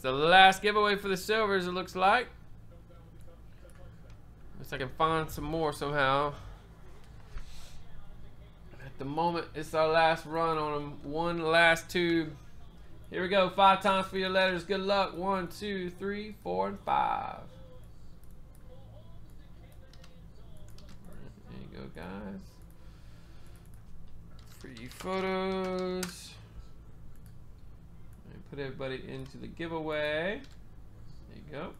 It's the last giveaway for the silvers, it looks like. Unless I can find some more somehow. At the moment, it's our last run on them. One last tube. Here we go. Five times for your letters. Good luck. One, two, three, four, and five. There you go, guys. Free photos. Put everybody into the giveaway. There you go.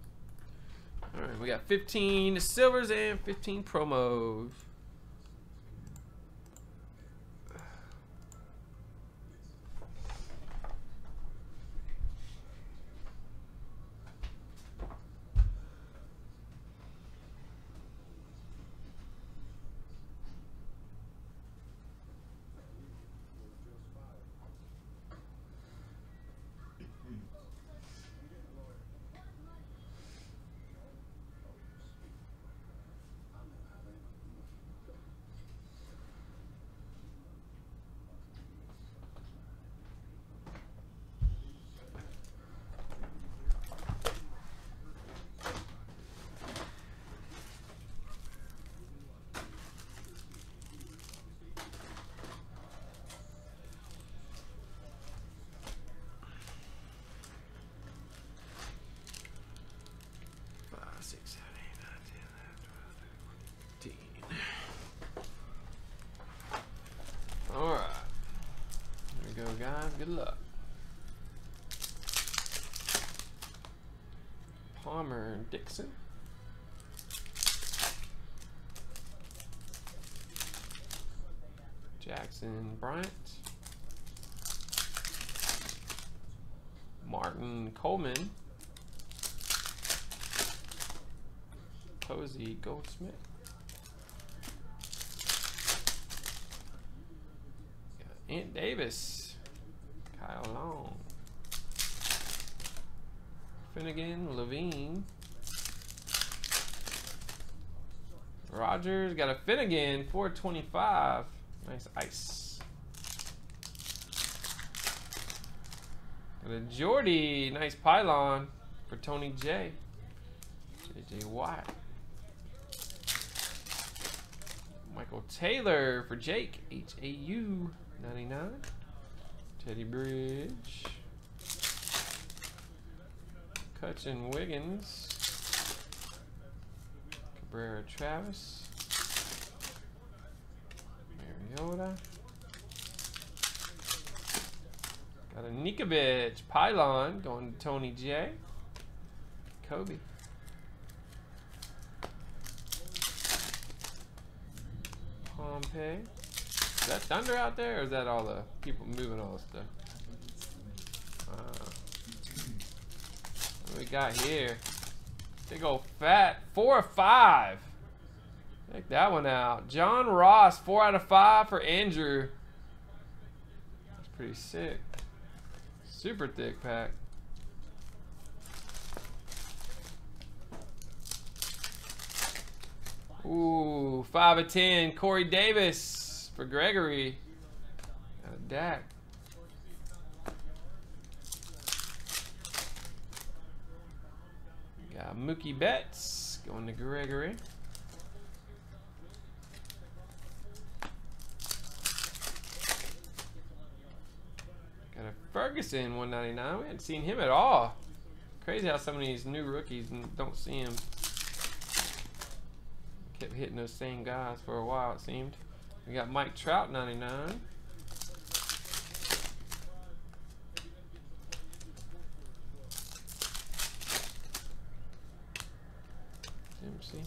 All right, we got 15 silvers and 15 promos. Five, six, seven, eight, nine, 10, 11, 12, 13. Alright. Here we go, guys. Good luck. Palmer Dixon. Jackson Bryant. Martin Coleman. Posey Goldsmith. Got Ant Davis. Long. Finnegan, Levine. Rogers got a Finnegan, 425. Nice ice. Got a Jordy, nice pylon for Tony J. JJ Watt. Michael Taylor for Jake, HAU 99. Teddy Bridge. Cutchin Wiggins. Cabrera Travis. Mariota. Got a Nikovic pylon going to Tony J. Kobe. Pompey. Is that thunder out there, or is that all the people moving all the stuff? Uh, we got here? Big old fat. Four or five. Take that one out. John Ross, four out of five for Andrew. That's pretty sick. Super thick pack. Ooh, five of ten. Corey Davis for Gregory. Got a Dak. Got Mookie Betts going to Gregory. Got a Ferguson 199. We hadn't seen him at all. Crazy how some of these new rookies don't see him. Kept hitting those same guys for a while, it seemed. We got Mike Trout 99. Dempsey.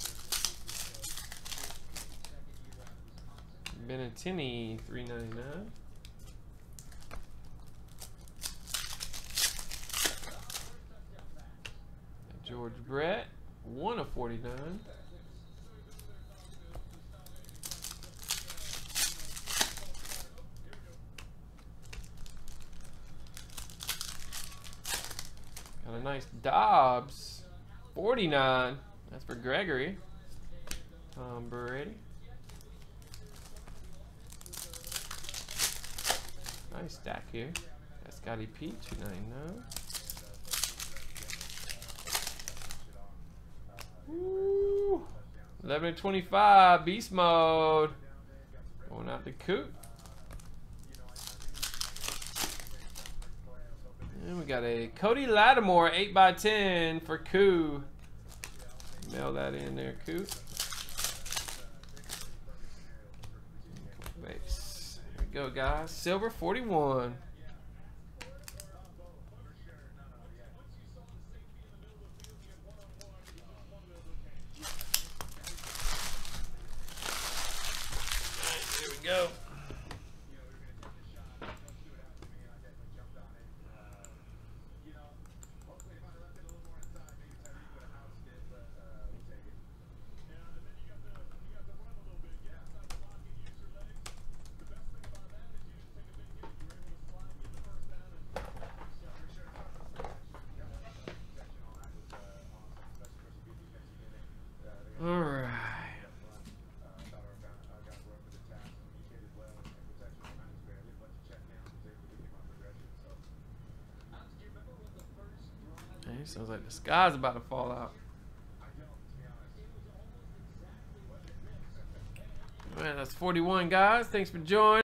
Benatini 399. George Brett, 1 of 49. Got nice Dobbs. 49. That's for Gregory. Tom Brady. Nice stack here. That's Scotty P, 299. Ooh, 11 to 25, beast mode. Going out the coop. And we got a Cody Lattimore 8x10 for Koo. Mail that in there, Koo. Base. There we go, guys. Silver 41. Here we go. All right. Hey, sounds like the sky's about to fall out. Man, that's 41 guys. Thanks for joining.